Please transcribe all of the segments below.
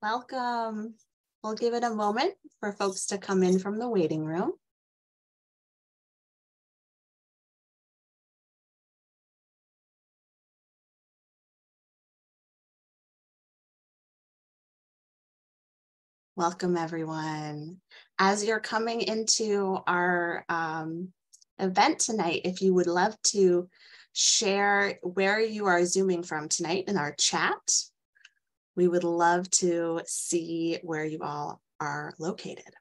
Welcome. We'll give it a moment for folks to come in from the waiting room. Welcome, everyone. As you're coming into our um, event tonight, if you would love to share where you are Zooming from tonight in our chat, we would love to see where you all are located.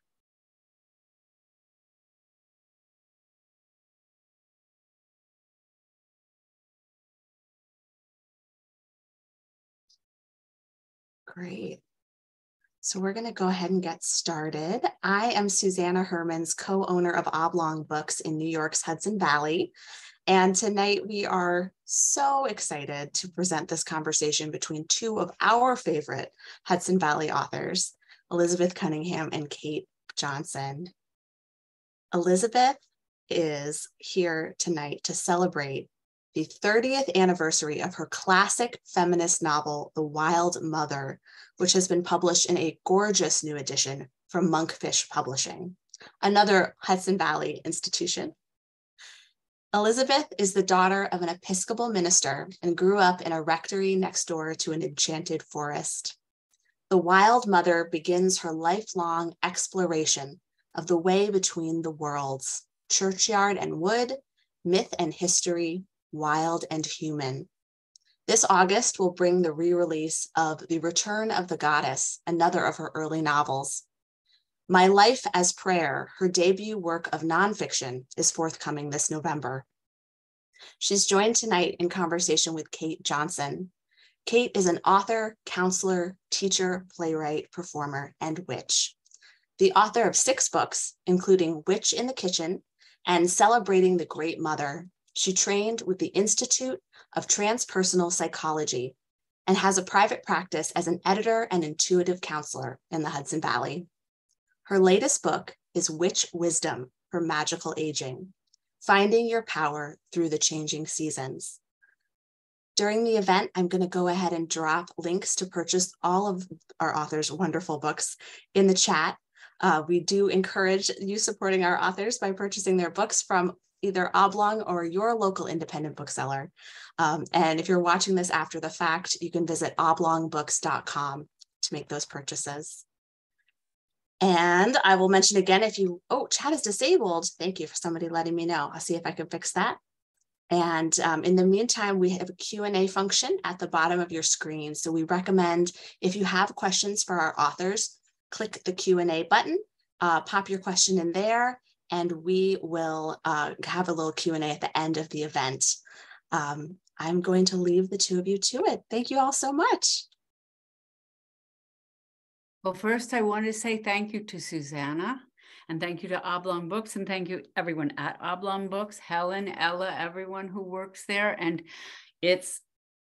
Great. So we're going to go ahead and get started. I am Suzanna Hermans, co-owner of Oblong Books in New York's Hudson Valley. And tonight we are so excited to present this conversation between two of our favorite Hudson Valley authors, Elizabeth Cunningham and Cait Johnson. Elizabeth is here tonight to celebrate the 30th anniversary of her classic feminist novel, The Wild Mother, which has been published in a gorgeous new edition from Monkfish Publishing, another Hudson Valley institution. Elizabeth is the daughter of an Episcopal minister and grew up in a rectory next door to an enchanted forest. The wild mother begins her lifelong exploration of the way between the worlds, churchyard and wood, myth and history, wild and human. This August will bring the re release of The Return of the Goddess, another of her early novels. My Life as Prayer, her debut work of nonfiction, is forthcoming this November. She's joined tonight in conversation with Cait Johnson. Cait is an author, counselor, teacher, playwright, performer, and witch. The author of six books, including Witch in the Kitchen and Celebrating the Great Mother, she trained with the Institute of Transpersonal Psychology and has a private practice as an editor and intuitive counselor in the Hudson Valley. Her latest book is Witch Wisdom for Magical Aging Finding Your Power Through the Changing Seasons. During the event, I'm going to go ahead and drop links to purchase all of our authors' wonderful books in the chat. Uh, we do encourage you supporting our authors by purchasing their books from either Oblong or your local independent bookseller. Um, and if you're watching this after the fact, you can visit oblongbooks.com to make those purchases. And I will mention again, if you, oh, chat is disabled. Thank you for somebody letting me know. I'll see if I can fix that. And um, in the meantime, we have a Q&A function at the bottom of your screen. So we recommend if you have questions for our authors, click the Q&A button, uh, pop your question in there, and we will uh, have a little Q&A at the end of the event. Um, I'm going to leave the two of you to it. Thank you all so much. Well, first, I want to say thank you to Suzanna and thank you to Oblong Books and thank you everyone at Oblong Books, Helen, Ella, everyone who works there. And it's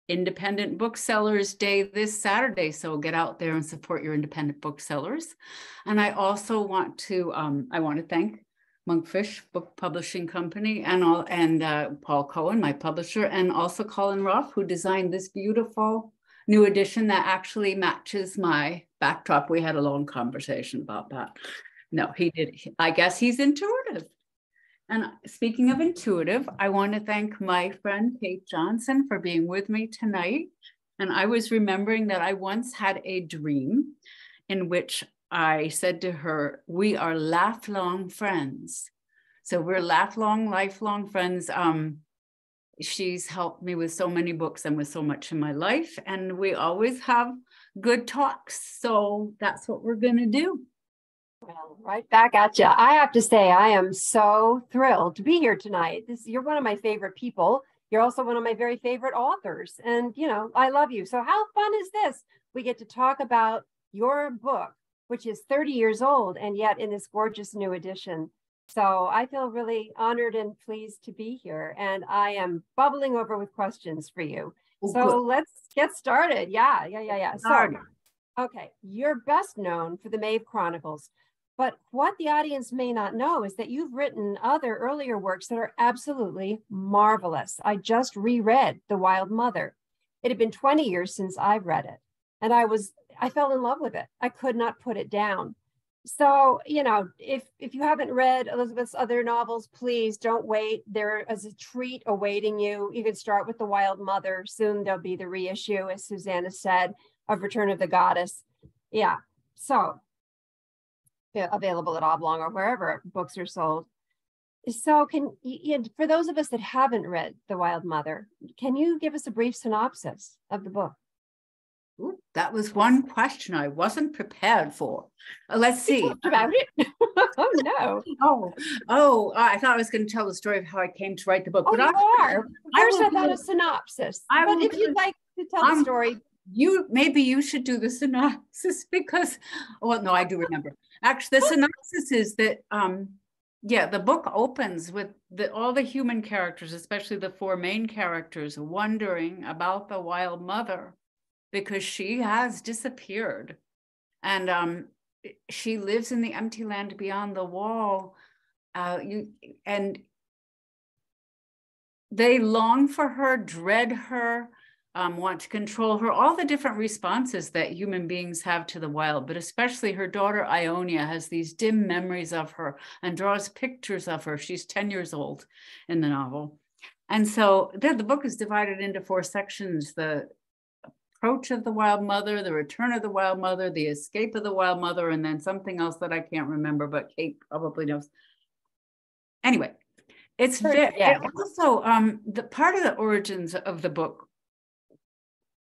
Independent Booksellers Day this Saturday. So get out there and support your independent booksellers. And I also want to, um, I want to thank Monkfish Book Publishing Company, and all, and uh, Paul Cohen, my publisher, and also Colin Roth, who designed this beautiful new edition that actually matches my backdrop. We had a long conversation about that. No, he did. I guess he's intuitive. And speaking of intuitive, I want to thank my friend Cait Johnson for being with me tonight. And I was remembering that I once had a dream in which I said to her, We are lifelong friends. So we're lifelong, lifelong friends. Um, she's helped me with so many books and with so much in my life. And we always have good talks. So that's what we're going to do. Well, right back at you. I have to say, I am so thrilled to be here tonight. This you're one of my favorite people. You're also one of my very favorite authors. And you know, I love you. So how fun is this? We get to talk about your book, which is 30 years old and yet in this gorgeous new edition. So I feel really honored and pleased to be here. And I am bubbling over with questions for you. So let's get started. Yeah, yeah, yeah, yeah. So, okay, you're best known for the Maeve Chronicles. But what the audience may not know is that you've written other earlier works that are absolutely marvelous. I just reread The Wild Mother. It had been 20 years since I've read it. And I was I fell in love with it. I could not put it down. So, you know, if if you haven't read Elizabeth's other novels, please don't wait. There is a treat awaiting you. You can start with The Wild Mother. Soon there'll be the reissue, as Suzanna said, of Return of the Goddess. Yeah. So available at Oblong or wherever books are sold. So, can you, for those of us that haven't read The Wild Mother, can you give us a brief synopsis of the book? Ooh, that was one question I wasn't prepared for. Uh, let's see. about it. oh no. Oh, oh! I thought I was going to tell the story of how I came to write the book. Oh, but you I, are. I, I thought a synopsis. I but if you'd like to tell um, the story, you maybe you should do the synopsis because. Well, no, I do remember. Actually, the synopsis is that. um yeah, the book opens with the, all the human characters, especially the four main characters, wondering about the wild mother because she has disappeared. And um, she lives in the empty land beyond the wall. Uh, you and they long for her, dread her, um, want to control her, all the different responses that human beings have to the wild, but especially her daughter Ionia has these dim memories of her and draws pictures of her. She's 10 years old in the novel. And so the, the book is divided into four sections the approach of the wild mother, the return of the wild mother, the escape of the wild mother, and then something else that I can't remember, but Cait probably knows. Anyway, it's very, yeah. also um, the part of the origins of the book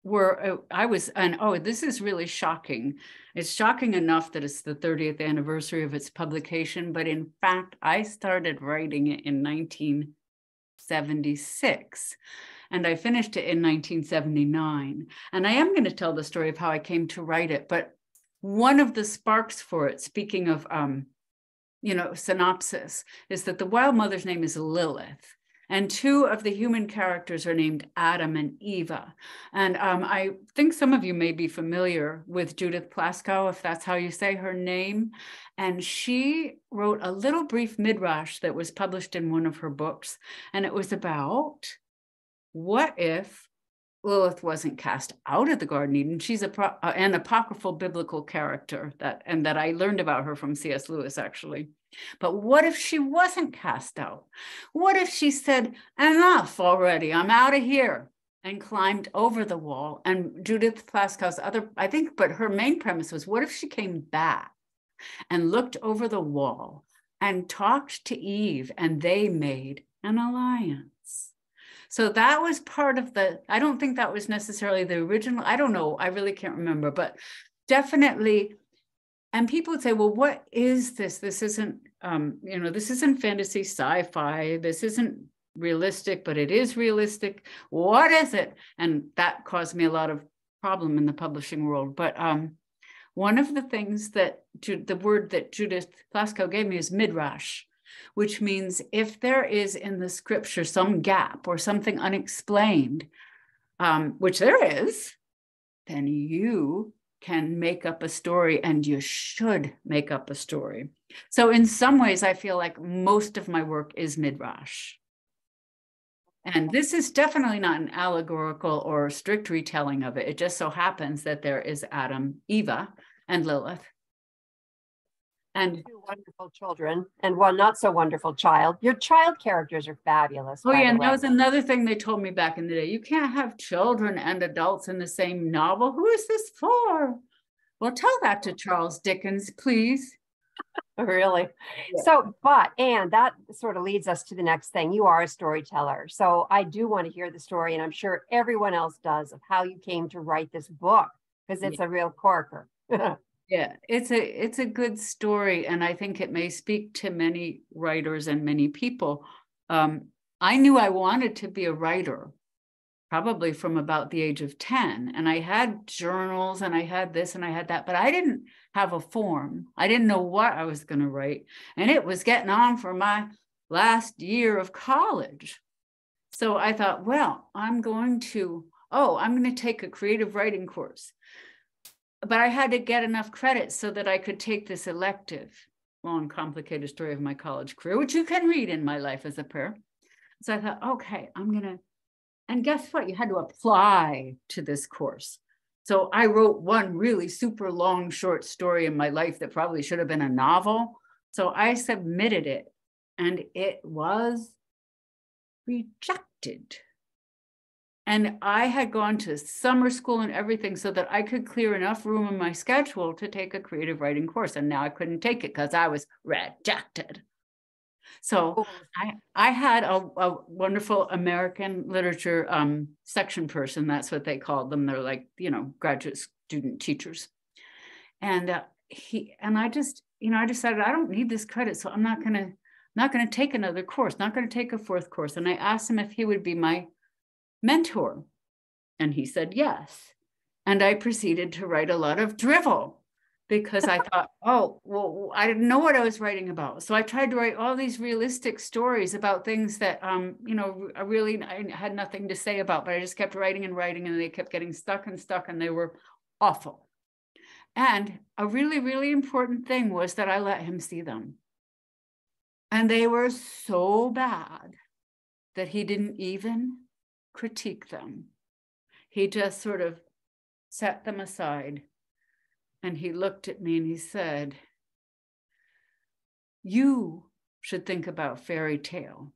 were uh, I was and oh this is really shocking. It's shocking enough that it's the 30th anniversary of its publication, but in fact I started writing it in 1976 and I finished it in 1979. And I am going to tell the story of how I came to write it, but one of the sparks for it, speaking of um, you know, synopsis, is that the wild mother's name is Lilith. And two of the human characters are named Adam and Eva. And um, I think some of you may be familiar with Judith Plaskow, if that's how you say her name. And she wrote a little brief midrash that was published in one of her books. And it was about what if Lilith wasn't cast out of the Garden Eden. She's a pro- uh, an apocryphal biblical character that and that I learned about her from C.S. Lewis actually. But what if she wasn't cast out? What if she said, enough already, I'm out of here, and climbed over the wall? And Judith Plaskow's other, I think, but her main premise was, what if she came back and looked over the wall and talked to Eve and they made an alliance? So that was part of the, I don't think that was necessarily the original, I don't know, I really can't remember, but definitely and people would say well what is this? This isn't um, you know this isn't fantasy sci-fi this isn't realistic but it is realistic. What is it? And that caused me a lot of problem in the publishing world but um, one of the things that the word that judith plaskow gave me is midrash which means if there is in the scripture some gap or something unexplained um, which there is then you can make up a story and you should make up a story. So in some ways, I feel like most of my work is midrash. And this is definitely not an allegorical or strict retelling of it. It just so happens that there is Adam, Eva, and Lilith. And two wonderful children and one not so wonderful child. Your child characters are fabulous. Oh, yeah. And that was another thing they told me back in the day. You can't have children and adults in the same novel. Who is this for? Well, tell that to Charles Dickens, please. really? Yeah. So, but, and that sort of leads us to the next thing. You are a storyteller. So I do want to hear the story, and I'm sure everyone else does, of how you came to write this book, because it's yeah. a real corker. Yeah, it's a it's a good story, and I think it may speak to many writers and many people. Um, I knew I wanted to be a writer, probably from about the age of ten, and I had journals and I had this and I had that, but I didn't have a form. I didn't know what I was going to write, and it was getting on for my last year of college. So I thought, well, I'm going to oh, I'm going to take a creative writing course but I had to get enough credit so that I could take this elective, long, complicated story of my college career, which you can read in My Life as a Prayer. So I thought, okay, I'm going to, and guess what? You had to apply to this course. So I wrote one really super long short story in my life that probably should have been a novel. So I submitted it and it was rejected. And I had gone to summer school and everything so that I could clear enough room in my schedule to take a creative writing course. And now I couldn't take it because I was rejected. So. I, I had a, a wonderful American literature um, section person. That's what they called them. They're like, you know, graduate student teachers. And uh, he, and I just, you know, I decided I don't need this credit. So I'm not going to, not going to take another course, not going to take a fourth course. And I asked him if he would be my mentor. And he said yes. And I proceeded to write a lot of drivel because I thought, oh, well, I didn't know what I was writing about. So I tried to write all these realistic stories about things that, um, you know, I really I had nothing to say about, but I just kept writing and writing and they kept getting stuck and stuck and they were awful. And a really, really important thing was that I let him see them. And they were so bad that he didn't even critique them. He just sort of set them aside and he looked at me and he said, You should think about fairy tale.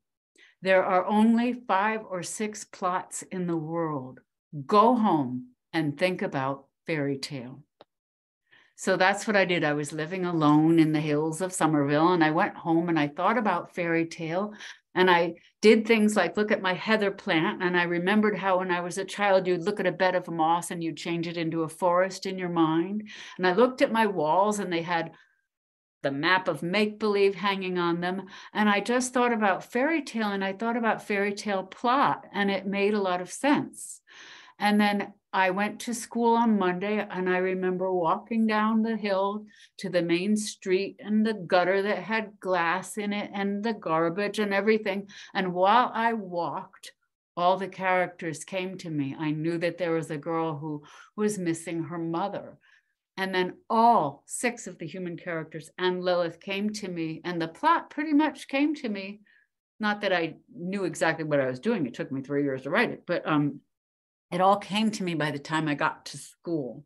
There are only five or six plots in the world. Go home and think about fairy tale. So that's what I did. I was living alone in the hills of Somerville, and I went home and I thought about fairy tale. And I did things like look at my heather plant. And I remembered how, when I was a child, you'd look at a bed of moss and you'd change it into a forest in your mind. And I looked at my walls and they had the map of make believe hanging on them. And I just thought about fairy tale and I thought about fairy tale plot, and it made a lot of sense. And then I went to school on Monday and I remember walking down the hill to the main street and the gutter that had glass in it and the garbage and everything. And while I walked, all the characters came to me. I knew that there was a girl who was missing her mother. And then all six of the human characters and Lilith came to me, and the plot pretty much came to me. Not that I knew exactly what I was doing, it took me three years to write it, but um, it all came to me by the time I got to school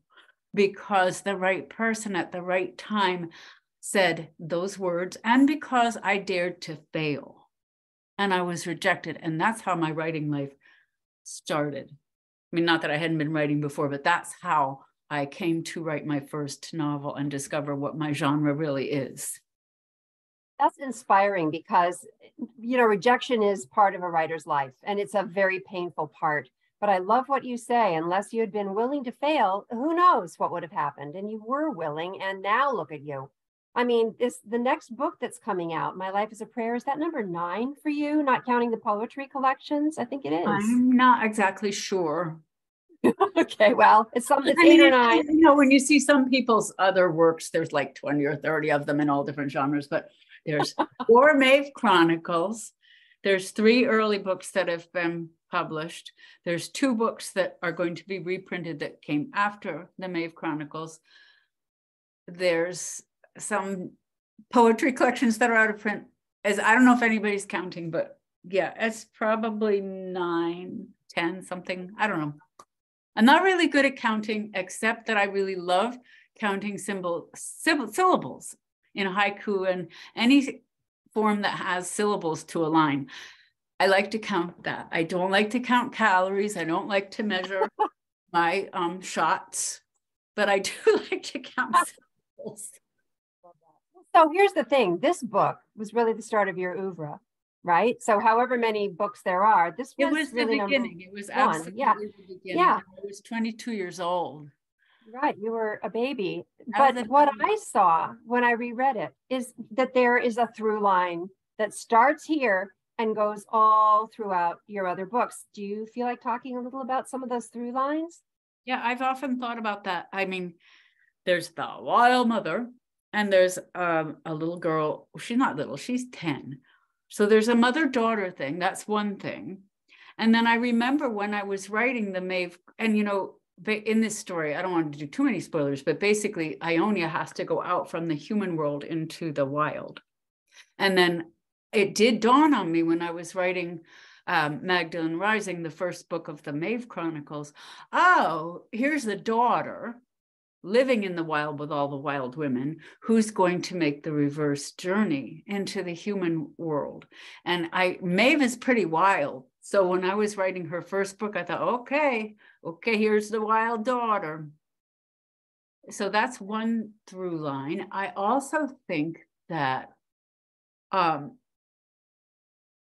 because the right person at the right time said those words and because I dared to fail and I was rejected. And that's how my writing life started. I mean, not that I hadn't been writing before, but that's how I came to write my first novel and discover what my genre really is. That's inspiring because, you know, rejection is part of a writer's life and it's a very painful part. But I love what you say. Unless you had been willing to fail, who knows what would have happened? And you were willing, and now look at you. I mean, this the next book that's coming out, My Life is a Prayer, is that number nine for you, not counting the poetry collections? I think it is. I'm not exactly sure. okay, well, it's something it's eight or nine. You know, when you see some people's other works, there's like 20 or 30 of them in all different genres, but there's Four Maeve Chronicles. There's three early books that have been published. There's two books that are going to be reprinted that came after the Maeve Chronicles. There's some poetry collections that are out of print. As I don't know if anybody's counting, but yeah, it's probably nine, ten, something. I don't know. I'm not really good at counting, except that I really love counting symbol, syllables in haiku and any form that has syllables to align. I like to count that. I don't like to count calories. I don't like to measure my um, shots, but I do like to count syllables. So here's the thing this book was really the start of your oeuvre, right? So, however many books there are, this was, it was really the beginning. It was absolutely yeah. the beginning. Yeah. I was 22 years old. Right, you were a baby. But a what baby. I saw when I reread it is that there is a through line that starts here and goes all throughout your other books. Do you feel like talking a little about some of those through lines? Yeah, I've often thought about that. I mean, there's the wild mother, and there's um, a little girl. She's not little, she's 10. So there's a mother daughter thing. That's one thing. And then I remember when I was writing the Maeve, and you know, in this story, I don't want to do too many spoilers, but basically, Ionia has to go out from the human world into the wild. And then it did dawn on me when I was writing um, Magdalene Rising, the first book of the Maeve Chronicles. Oh, here's the daughter living in the wild with all the wild women who's going to make the reverse journey into the human world. And I Maeve is pretty wild. So when I was writing her first book, I thought, okay, okay, here's the wild daughter. So that's one through line. I also think that um,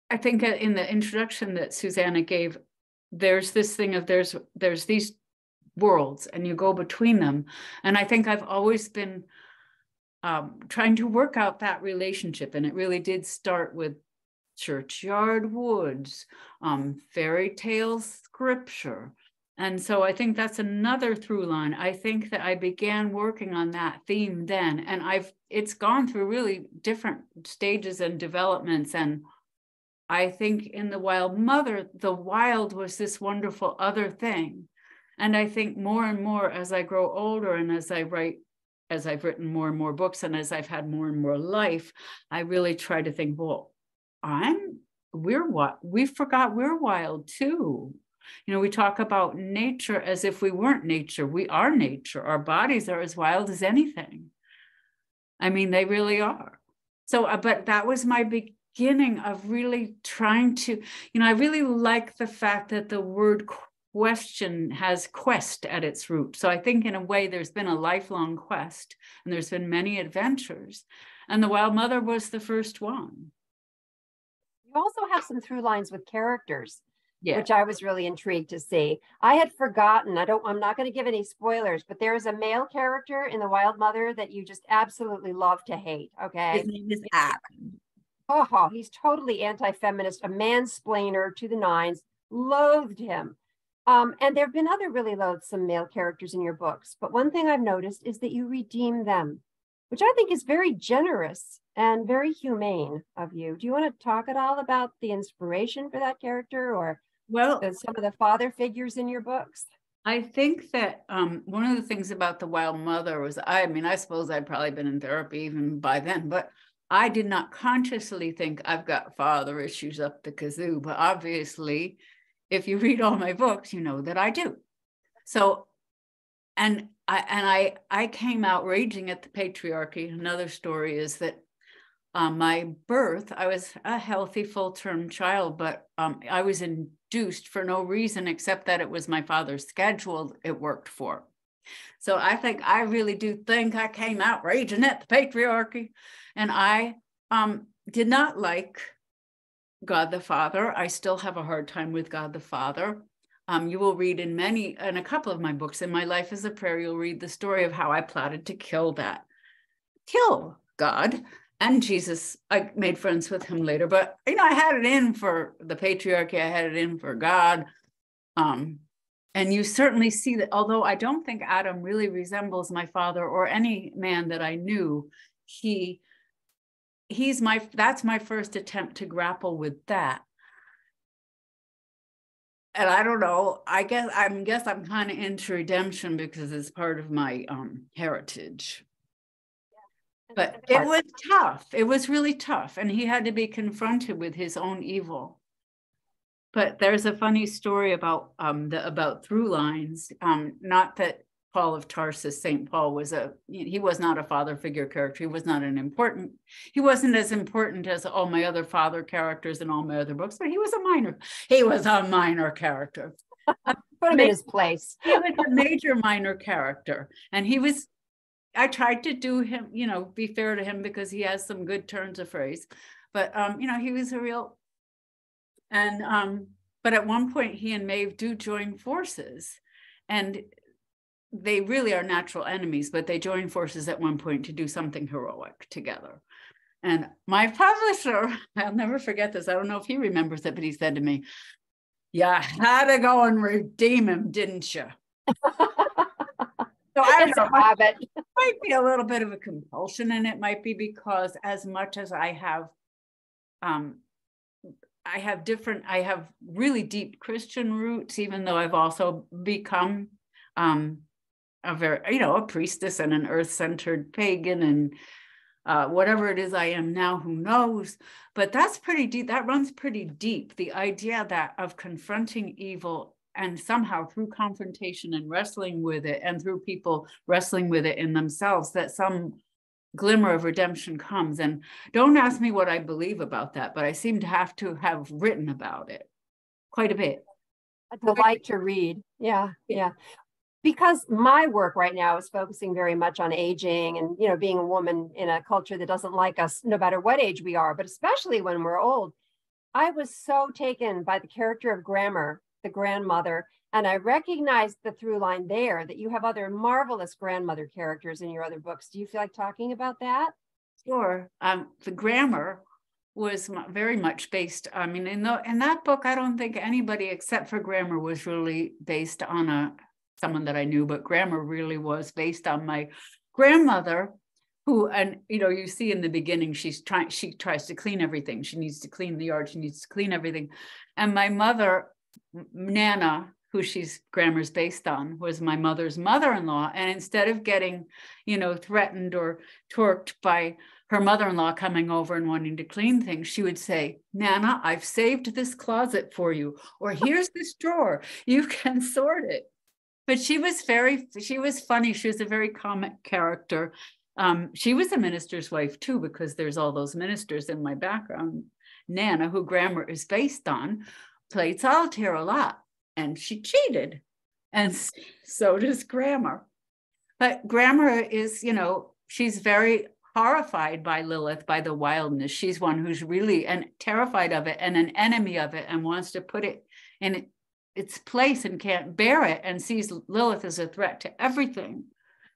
I think in the introduction that Suzanna gave, there's this thing of there's there's these worlds and you go between them. And I think I've always been um, trying to work out that relationship. And it really did start with churchyard woods, um, fairy tale scripture. And so I think that's another through line. I think that I began working on that theme then, and I've it's gone through really different stages and developments. And I think in the wild mother, the wild was this wonderful other thing and I think more and more as I grow older and as I write, as I've written more and more books and as I've had more and more life, I really try to think, well, I'm, we're what? We forgot we're wild too. You know, we talk about nature as if we weren't nature. We are nature. Our bodies are as wild as anything. I mean, they really are. So, uh, but that was my beginning of really trying to, you know, I really like the fact that the word question has quest at its root. So I think in a way there's been a lifelong quest and there's been many adventures. And the Wild Mother was the first one. You also have some through lines with characters. Yeah. which I was really intrigued to see. I had forgotten. I don't. I'm not going to give any spoilers, but there is a male character in the Wild Mother that you just absolutely love to hate. Okay, his name is Adam. Oh, he's totally anti-feminist, a mansplainer to the nines. Loathed him. Um, and there have been other really loathsome male characters in your books, but one thing I've noticed is that you redeem them, which I think is very generous and very humane of you. Do you want to talk at all about the inspiration for that character or well some of the father figures in your books? I think that um, one of the things about the wild mother was I mean, I suppose I'd probably been in therapy even by then, but I did not consciously think I've got father issues up the kazoo, but obviously if you read all my books, you know that I do. So, and I and I I came out raging at the patriarchy. Another story is that um, my birth, I was a healthy full term child, but um, I was induced for no reason except that it was my father's schedule it worked for. So I think I really do think I came out raging at the patriarchy, and I um, did not like God the Father. I still have a hard time with God the Father. Um, you will read in many, in a couple of my books, in My Life as a Prayer, you'll read the story of how I plotted to kill that, kill God. And Jesus, I made friends with him later, but you know, I had it in for the patriarchy, I had it in for God. Um, and you certainly see that, although I don't think Adam really resembles my father or any man that I knew, he he's my that's my first attempt to grapple with that and i don't know i guess I'm guess i'm kind of into redemption because it's part of my um heritage but it was tough it was really tough and he had to be confronted with his own evil but there's a funny story about um the about through lines um not that Paul of Tarsus, St. Paul was a, he was not a father figure character. He was not an important, he wasn't as important as all my other father characters in all my other books, but he was a minor, he was a minor character. Put him in his place. he was a major minor character. And he was, I tried to do him, you know, be fair to him because he has some good turns of phrase. But, um, you know, he was a real, and, um, but at one point he and Maeve do join forces. And they really are natural enemies, but they join forces at one point to do something heroic together. And my publisher, I'll never forget this. I don't know if he remembers it, but he said to me, You had to go and redeem him, didn't you? So I don't know. Habit. Might be a little bit of a compulsion, and it might be because as much as I have um I have different, I have really deep Christian roots, even though I've also become um a very you know a priestess and an earth-centered pagan and uh, whatever it is I am now, who knows? But that's pretty deep. That runs pretty deep. The idea that of confronting evil and somehow through confrontation and wrestling with it, and through people wrestling with it in themselves, that some glimmer of redemption comes. And don't ask me what I believe about that, but I seem to have to have written about it quite a bit. A delight to read. Yeah, yeah because my work right now is focusing very much on aging and you know being a woman in a culture that doesn't like us no matter what age we are but especially when we're old i was so taken by the character of Grammer the grandmother and i recognized the through line there that you have other marvelous grandmother characters in your other books. Do you feel like talking about that? Sure. Um, the grammar was very much based i mean in, the, in that book i don't think anybody except for grammar was really based on a someone that I knew, but grammar really was based on my grandmother who and you know you see in the beginning she's trying she tries to clean everything. She needs to clean the yard. She needs to clean everything. And my mother nana who she's Grammer's based on was my mother's mother-in-law. And instead of getting you know threatened or torqued by her mother-in-law coming over and wanting to clean things she would say nana i've saved this closet for you or here's this drawer. You can sort it. But she was very she was funny. She was a very comic character. Um, she was a minister's wife too because there's all those ministers in my background. Nana who grammar is based on played solitaire a lot and she cheated and so does grammar. but grammar is you know she's very horrified by lilith by the wildness she's one who's really and terrified of it and an enemy of it and wants to put it in its place and can't bear it and sees Lilith as a threat to everything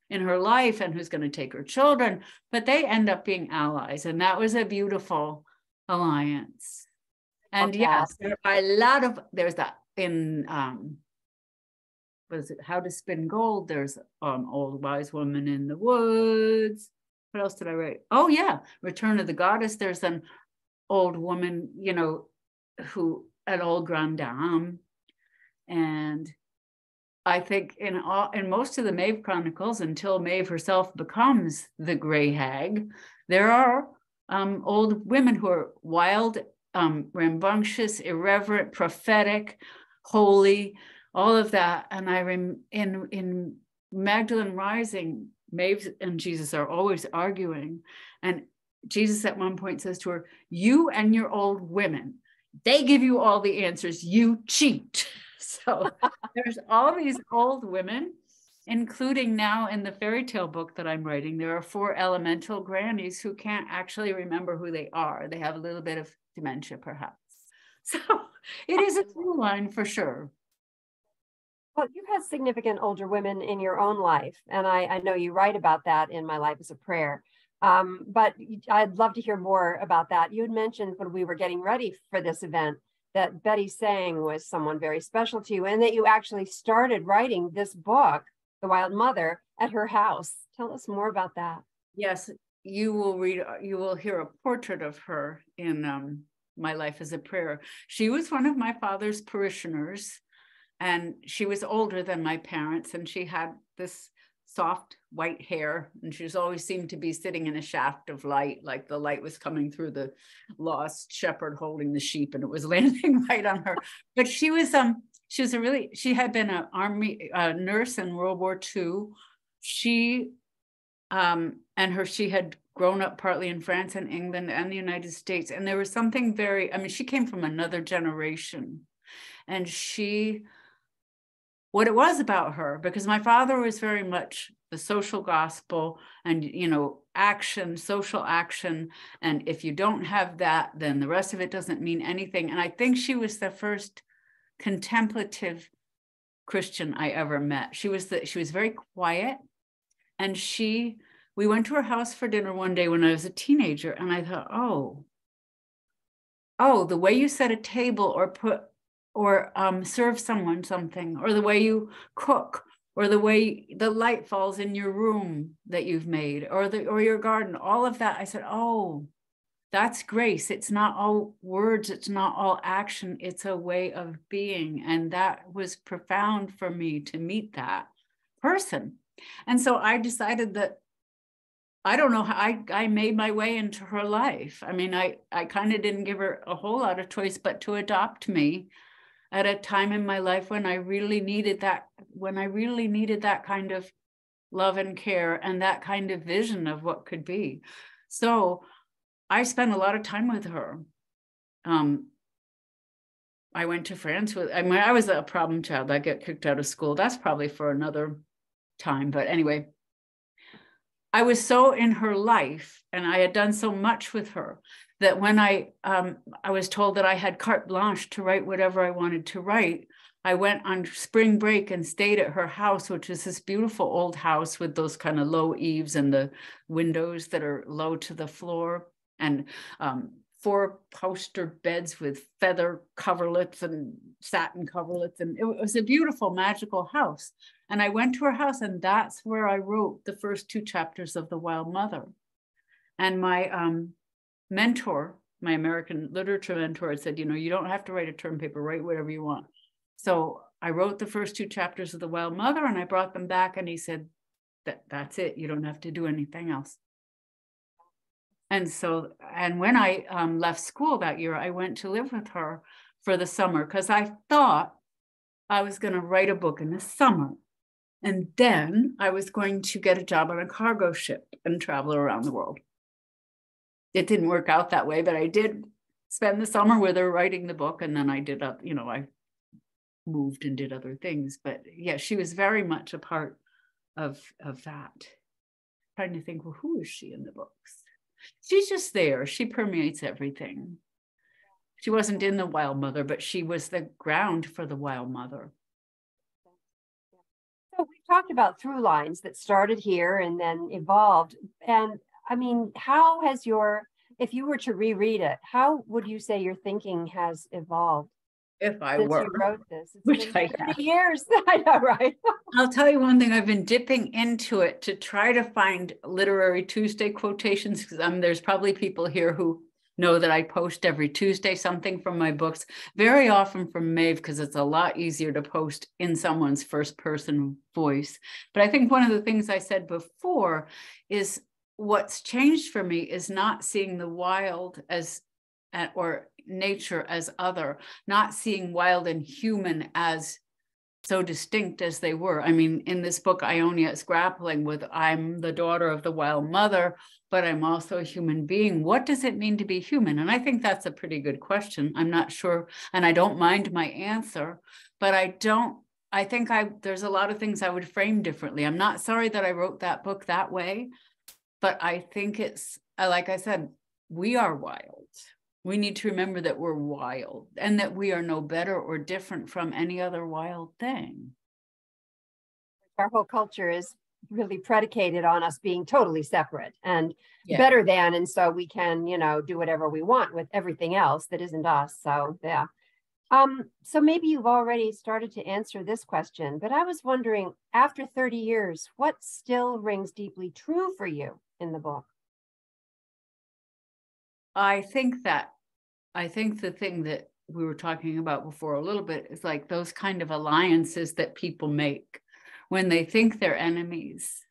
in her life and who's going to take her children, but they end up being allies. And that was a beautiful alliance. And okay. yes, there are a lot of, there's that in, um, what is it, How to Spin Gold? There's um, Old Wise Woman in the Woods. What else did I write? Oh, yeah, Return of the Goddess. There's an old woman, you know, who, an old grande dame and I think in all in most of the Maeve Chronicles, until Maeve herself becomes the gray hag, there are um, old women who are wild, um, rambunctious, irreverent, prophetic, holy, all of that. And I rem in in Magdalene Rising, Maeve and Jesus are always arguing, and Jesus at one point says to her, "You and your old women, they give you all the answers. You cheat." So there's all these old women, including now in the fairy tale book that I'm writing, there are four elemental grannies who can't actually remember who they are. They have a little bit of dementia, perhaps. So it is a through line for sure. Well, you've had significant older women in your own life, and I, I know you write about that in My Life as a Prayer. Um, but I'd love to hear more about that. You had mentioned when we were getting ready for this event that Betty Sang was someone very special to you, and that you actually started writing this book, The Wild Mother, at her house. Tell us more about that. Yes, you will read, you will hear a portrait of her in um, My Life as a Prayer. She was one of my father's parishioners, and she was older than my parents, and she had this soft white hair and she's always seemed to be sitting in a shaft of light like the light was coming through the lost shepherd holding the sheep and it was landing right on her but she was um she was a really she had been an army uh, nurse in world war ii she um and her she had grown up partly in france and england and the united states and there was something very i mean she came from another generation. And she what it was about her because my father was very much the social gospel and you know action social action and if you don't have that then the rest of it doesn't mean anything. And i think she was the first contemplative christian i ever met. She was the she was very quiet and she we went to her house for dinner one day when i was a teenager and i thought oh oh the way you set a table or put or um, serve someone something, or the way you cook, or the way the light falls in your room that you've made, or the or your garden, all of that. I said, oh, that's grace. It's not all words, it's not all action, it's a way of being. And that was profound for me to meet that person. And so I decided that I don't know how I, I made my way into her life. I mean, I, I kind of didn't give her a whole lot of choice, but to adopt me at a time in my life when I really needed that, when I really needed that kind of love and care and that kind of vision of what could be. So I spent a lot of time with her. Um, I went to France with, I mean, I was a problem child. I get kicked out of school. That's probably for another time. But anyway, I was so in her life and I had done so much with her that when I um, I was told that I had carte blanche to write whatever I wanted to write, I went on spring break and stayed at her house, which is this beautiful old house with those kind of low eaves and the windows that are low to the floor and um, four poster beds with feather coverlets and satin coverlets. And it was a beautiful, magical house. And I went to her house, and that's where I wrote the first two chapters of The Wild Mother. And my um, mentor, my American literature mentor, said, You know, you don't have to write a term paper, write whatever you want. So I wrote the first two chapters of The Wild Mother, and I brought them back, and he said, that, That's it. You don't have to do anything else. And so, and when I um, left school that year, I went to live with her for the summer because I thought I was going to write a book in the summer. And then I was going to get a job on a cargo ship and travel around the world. It didn't work out that way, but I did spend the summer with her writing the book. And then I did, up, you know, I moved and did other things. But yeah, she was very much a part of, of that. trying to think, well, who is she in the books? She's just there. She permeates everything. She wasn't in the wild mother, but she was the ground for the wild mother. Talked about through lines that started here and then evolved. And I mean, how has your, if you were to reread it, how would you say your thinking has evolved? if I were. You wrote this. It's which I have. years. I know, right? I'll tell you one thing. I've been dipping into it to try to find literary Tuesday quotations because um, there's probably people here who know that I post every Tuesday something from my books, very often from Maeve because it's a lot easier to post in someone's first person voice. But I think one of the things I said before is what's changed for me is not seeing the wild as eh, or nature as other, not seeing wild and human as so distinct as they were. I mean, in this book, Ionia is grappling with I'm the daughter of the wild mother, but I'm also a human being. What does it mean to be human? And I think that's a pretty good question. I'm not sure, and I don't mind my answer, but I don't. I think I there's a lot of things I would frame differently. I'm not sorry that I wrote that book that way, but I think it's uh, like I said, we are wild we need to remember that we're wild and that we are no better or different from any other wild thing. Our whole culture is really predicated on us being totally separate and Yeah. better than. And so we can, you know, do whatever we want with everything else that isn't us. So, yeah. Um, so maybe you've already started to answer this question, but I was wondering after 30 years, what still rings deeply true for you in the book? I think that I think the thing that we were talking about before a little bit is like those kind of alliances that people make when they think they're enemies.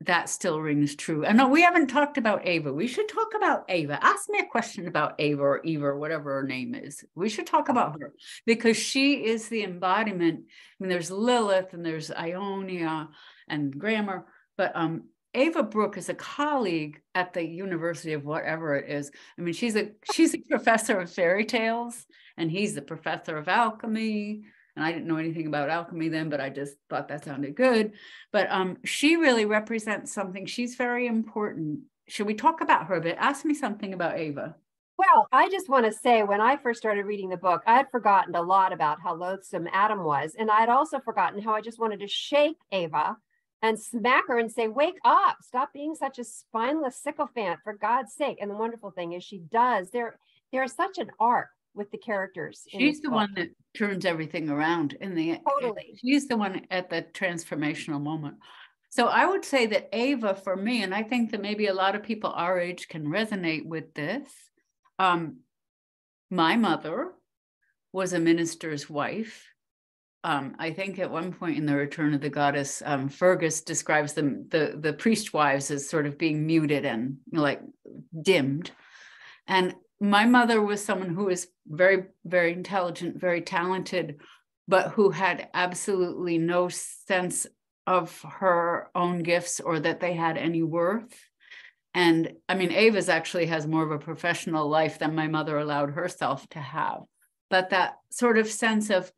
That still rings true. And no, we haven't talked about Ava. We should talk about Ava. Ask me a question about Ava or Eva or whatever her name is. We should talk about her because she is the embodiment. I mean, there's Lilith and there's Ionia and Grammar, but um, Ava Brooke is a colleague at the University of whatever it is. I mean, she's a she's a professor of fairy tales, and he's the professor of alchemy. And I didn't know anything about alchemy then, but I just thought that sounded good. But um, she really represents something. She's very important. Should we talk about her a bit? Ask me something about Ava. Well, I just want to say when I first started reading the book, I had forgotten a lot about how loathsome Adam was. And I had also forgotten how I just wanted to shake Ava and smack her and say, Wake up, stop being such a spineless sycophant, for God's sake. And the wonderful thing is, she does. There, there is such an arc with the characters. She's the book. one that turns everything around in the Totally. She's the one at the transformational moment. So I would say that Ava, for me, and I think that maybe a lot of people our age can resonate with this. Um, my mother was a minister's wife. um, I think at one point in the Return of the Goddess, um, Fergus describes them the the priest wives as sort of being muted and like dimmed. And my mother was someone who was very very intelligent, very talented, but who had absolutely no sense of her own gifts or that they had any worth. And I mean, Ava's actually has more of a professional life than my mother allowed herself to have. But that sort of sense of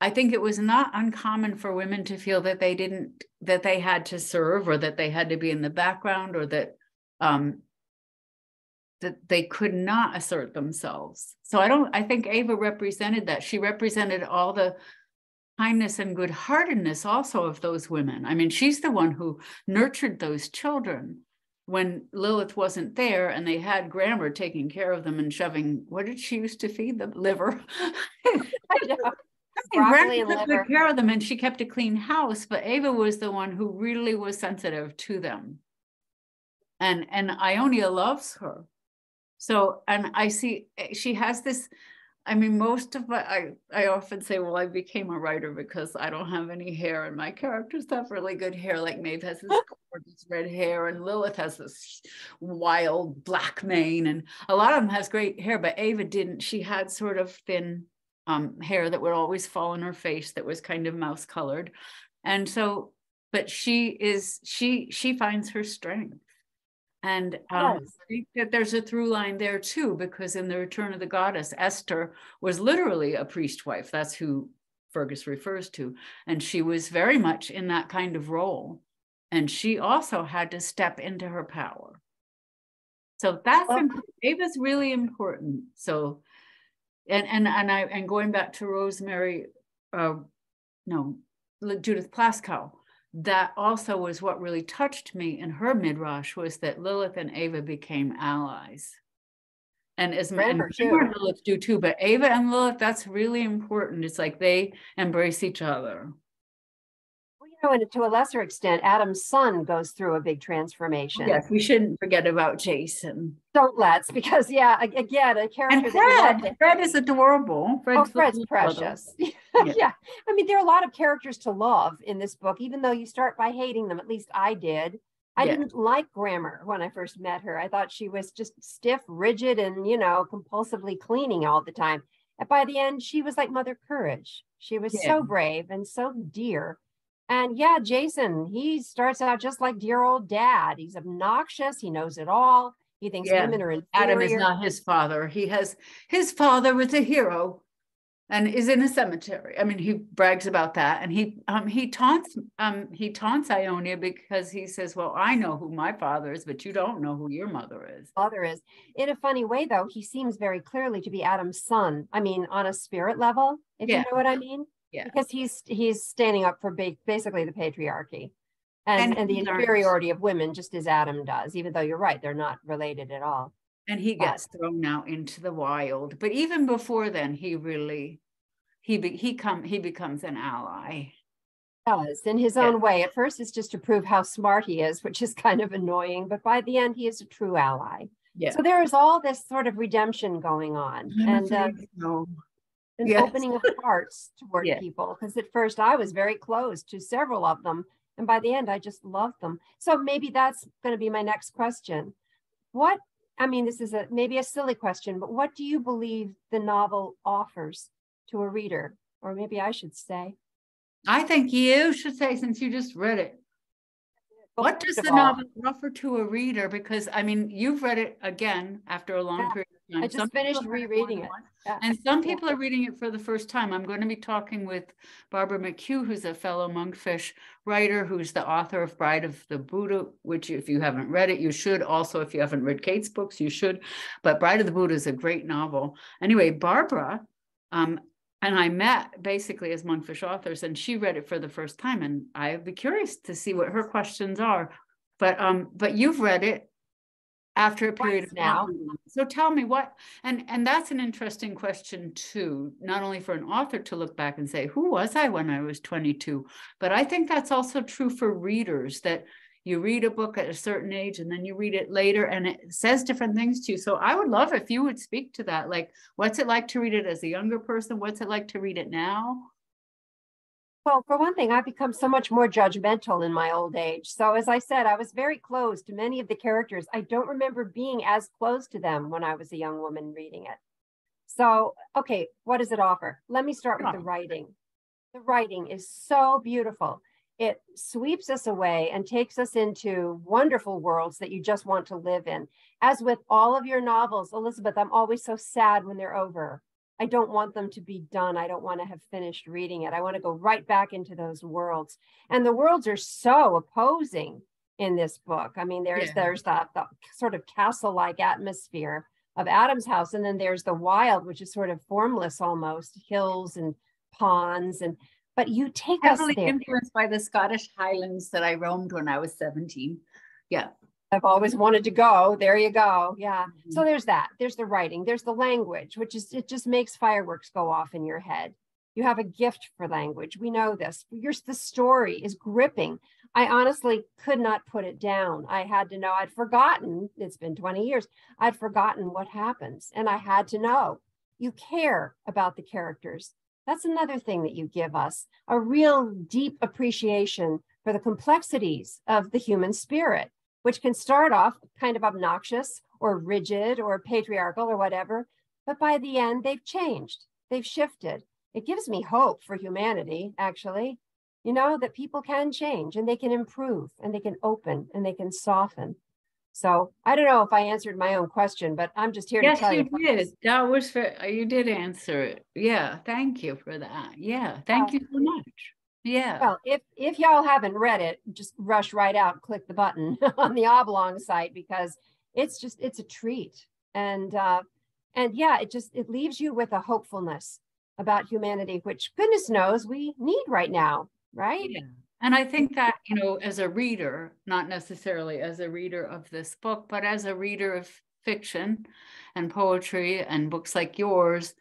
I think it was not uncommon for women to feel that they didn't that they had to serve or that they had to be in the background or that um, that they could not assert themselves. So I don't I think Ava represented that. She represented all the kindness and good heartedness also of those women. I mean, she's the one who nurtured those children when Lilith wasn't there and they had Grammar taking care of them and shoving what did she used to feed them? Liver. Broccoli and liver. Took care of them, and she kept a clean house. But Ava was the one who really was sensitive to them, and and Ionia loves her. So, and I see eh, she has this. I mean, most of my, I, I often say, well, I became a writer because I don't have any hair and my characters have really good hair. Like Maeve has this gorgeous red hair and Lilith has this wild black mane and a lot of them has great hair, but Ava didn't. She had sort of thin um, hair that would always fall in her face that was kind of mouse colored. And so, but she is, she, she finds her strength. And um, yes. I think that there's a through line there too, because in the Return of the Goddess, Esther was literally a priest wife. That's who Fergus refers to. And she was very much in that kind of role. And she also had to step into her power. So that's well, Ava's really important. So and and and I and going back to Rosemary, uh, no, Judith Plaskow, that also was what really touched me in her midrash was that Lilith and Ava became allies. And as and Lilith do too, but Ava and Lilith, that's really important. It's like they embrace each other Well, you know, and to a lesser extent, Adam's son goes through a big transformation. Yes, we shouldn't forget about Jason. Don't let's, because yeah, again, a character. And Fred, Fred is adorable. Fred's oh, Fred's precious. yeah. yeah, I mean, there are a lot of characters to love in this book, even though you start by hating them. At least I did. I yeah. didn't like Grammar when I first met her. I thought she was just stiff, rigid, and you know, compulsively cleaning all the time. And by the end, she was like Mother Courage. She was yeah. so brave and so dear. And yeah, Jason, he starts out just like dear old dad. He's obnoxious. He knows it all. He thinks yeah. women are inferior. Adam is not his father. He has his father was a hero and is in a cemetery. I mean, he brags about that, and he um he taunts um he taunts Ionia because he says, "Well, I know who my father is, but you don't know who your mother is." Mother is in a funny way, though. He seems very clearly to be Adam's son. I mean, on a spirit level, if yeah. you know what I mean yeah. because he's he's standing up for ba- basically the patriarchy and, and, and the inferiority of women just as adam does even though you're right they're not related at all and he gets but, thrown out into the wild but even before then he really he be, he come he becomes an ally does in his own way at first it's just to prove how smart he is which is kind of annoying but by the end he is a true ally yeah. So there is all this sort of redemption going on, and uh, and yes. opening of hearts toward yes. people. Because at first I was very close to several of them. And by the end, I just loved them. So maybe that's going to be my next question. What, I mean, this is a maybe a silly question, but what do you believe the novel offers to a reader? Or maybe I should say. I think you should say, since you just read it. what does the novel offer to a reader? Because I mean, you've read it again after a long yeah. period I just some finished rereading it. Yeah. And some people are reading it for the first time. I'm going to be talking with Barbara McHugh, who's a fellow monkfish writer, who's the author of Bride of the Buddha, which if you haven't read it, you should. Also, if you haven't read Cait's books, you should. But Bride of the Buddha is a great novel. Anyway, Barbara um, and I met basically as monkfish authors, and she read it for the first time. And I'd be curious to see what her questions are. But um, but you've read it after a period of now. So tell me what, and and that's an interesting question too. Not only for an author to look back and say, "Who was I when I was 22?" But I think that's also true for readers that you read a book at a certain age and then you read it later and it says different things to you. So I would love if you would speak to that. Like, what's it like to read it as a younger person? What's it like to read it now? Well, for one thing, I've become so much more judgmental in my old age. So, as I said, I was very close to many of the characters. I don't remember being as close to them when I was a young woman reading it. So, okay, what does it offer? Let me start with the writing. The writing is so beautiful. It sweeps us away and takes us into wonderful worlds that you just want to live in. As with all of your novels, Elizabeth, I'm always so sad when they're over. I don't want them to be done. I don't want to have finished reading it. I want to go right back into those worlds. And the worlds are so opposing in this book. I mean, there's yeah. there's that the sort of castle-like atmosphere of Adam's house, and then there's the wild, which is sort of formless almost, hills and ponds and but you take heavily us there. influenced by the Scottish Highlands that I roamed when I was 17. Yeah. I've always wanted to go. There you go. Yeah. Mm-hmm. So there's that. There's the writing. There's the language, which is it just makes fireworks go off in your head. You have a gift for language. We know this. Your the story is gripping. I honestly could not put it down. I had to know. I'd forgotten. It's been 20 years. I'd forgotten what happens, and I had to know. You care about the characters. That's another thing that you give us a real deep appreciation for the complexities of the human spirit, which can start off kind of obnoxious or rigid or patriarchal or whatever. But by the end, they've changed, they've shifted. It gives me hope for humanity, actually, you know, that people can change and they can improve and they can open and they can soften. So I don't know if I answered my own question, but I'm just here yes, to tell you. Yes, you did. That was for you did answer it. Yeah, thank you for that. Yeah, thank you so much. Yeah. Well, if if y'all haven't read it, just rush right out click the button on the oblong site because it's just it's a treat. And uh and yeah, it just it leaves you with a hopefulness about humanity, which goodness knows we need right now, right? Yeah. And I think that, you know, as a reader, not necessarily as a reader of this book, but as a reader of fiction and poetry and books like yours,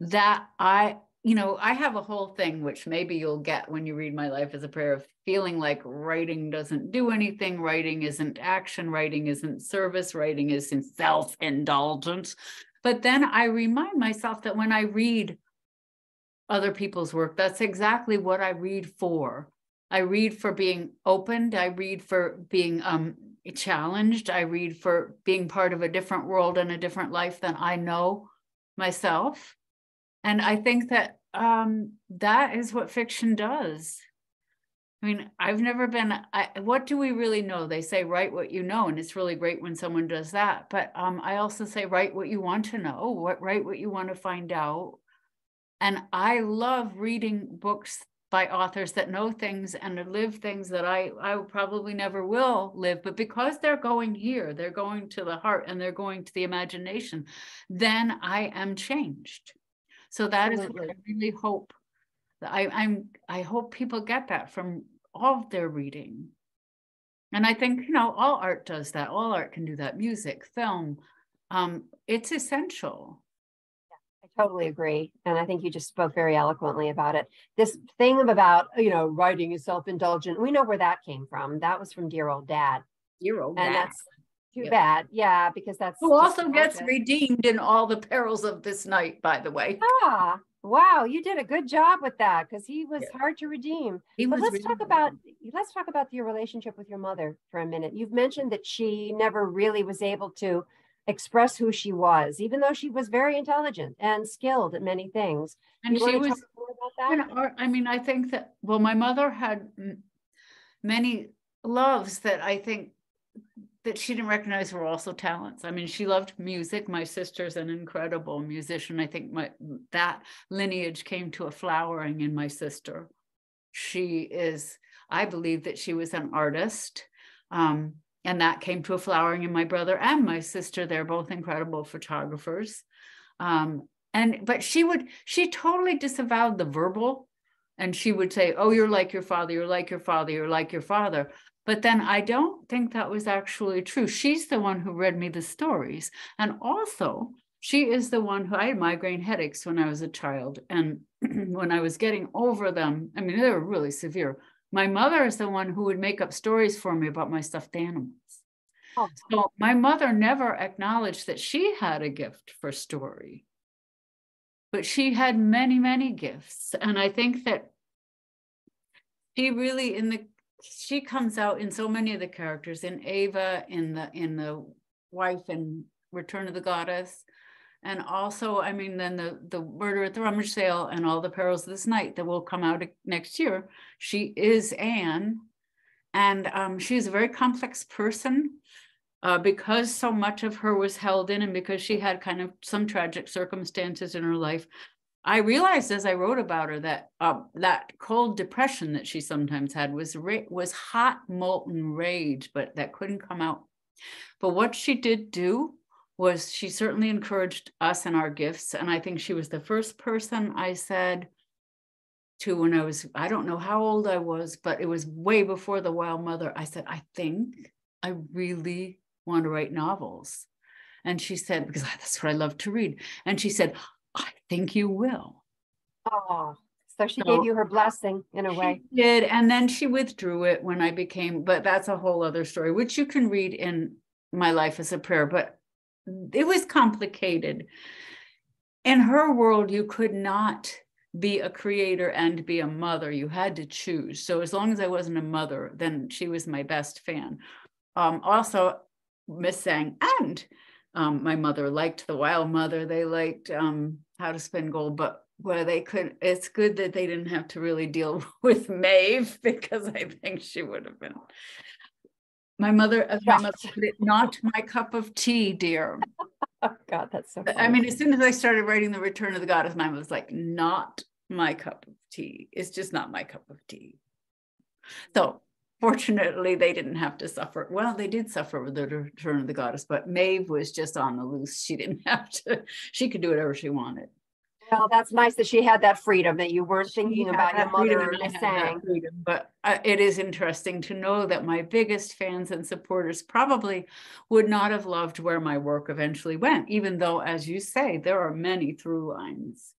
that I, you know, I have a whole thing, which maybe you'll get when you read My Life as a Prayer, of feeling like writing doesn't do anything, writing isn't action, writing isn't service, writing isn't self indulgence. But then I remind myself that when I read other people's work. That's exactly what I read for. I read for being opened. I read for being um, challenged. I read for being part of a different world and a different life than I know myself. And I think that um, that is what fiction does. I mean, I've never been. I, what do we really know? They say write what you know, and it's really great when someone does that. But um, I also say write what you want to know. What write what you want to find out and I love reading books by authors that know things and live things that I, I probably never will live. But because they're going here, they're going to the heart and they're going to the imagination, then I am changed. So that Absolutely. is what I really hope. I, I'm I hope people get that from all of their reading. And I think, you know, all art does that. All art can do that. Music, film. Um, it's essential Yeah, I totally agree. And I think you just spoke very eloquently about it. This thing about, you know, writing is self indulgent, we know where that came from. That was from Dear Old Dad. Dear Old and Dad. that's too yep. bad. Yeah, because that's who also gets redeemed in all the perils of this night, by the way. Ah, wow, you did a good job with that because he was yeah. hard to redeem. He but let's talk about let's talk about your relationship with your mother for a minute. You've mentioned that she never really was able to express who she was, even though she was very intelligent and skilled at many things. And she was, you I mean, I think that, well, my mother had many loves that I think that she didn't recognize were also talents. I mean, she loved music. My sister's an incredible musician. I think my that lineage came to a flowering in my sister. She is, I believe that she was an artist. Um, and that came to a flowering in my brother and my sister they're both incredible photographers um, and but she would she totally disavowed the verbal and she would say oh you're like your father you're like your father you're like your father but then i don't think that was actually true she's the one who read me the stories and also she is the one who i had migraine headaches when i was a child and when i was getting over them i mean they were really severe my mother is the one who would make up stories for me about my stuffed animals. Oh. So my mother never acknowledged that she had a gift for story. But she had many, many gifts. And I think that She really in the she comes out in so many of the characters in Ava, in the in the wife and Return of the Goddess, and also, I mean, then the the murder at the rummage sale and all the perils of this night that will come out next year. She is Anne, and um, she's a very complex person. Uh, because so much of her was held in, and because she had kind of some tragic circumstances in her life, I realized as I wrote about her that uh, that cold depression that she sometimes had was ra- was hot molten rage, but that couldn't come out. But what she did do was she certainly encouraged us and our gifts, and I think she was the first person I said to when I was I don't know how old I was, but it was way before the Wild Mother. I said I think I really want to write novels. And she said, because that's what I love to read. And she said, I think you will. Oh, so she so, gave you her blessing in a way. did. And then she withdrew it when I became, but that's a whole other story, which you can read in My Life as a Prayer. But it was complicated. In her world, you could not be a creator and be a mother. You had to choose. So as long as I wasn't a mother, then she was my best fan. Um, also, Miss Sang and um, my mother liked the wild mother. They liked um, how to spin gold, but where they could, it's good that they didn't have to really deal with Maeve because I think she would have been. My mother, as my mother put it, not my cup of tea, dear. oh God, that's so. Funny. I mean, as soon as I started writing the Return of the Goddess, mine was like, not my cup of tea. It's just not my cup of tea. So fortunately they didn't have to suffer well they did suffer with the return of the goddess but maeve was just on the loose. She didn't have to she could do whatever she wanted. Well that's nice that she had that freedom that you weren't thinking about your mother saying. but uh, it is interesting to know that my biggest fans and supporters probably would not have loved where my work eventually went even though as you say there are many through lines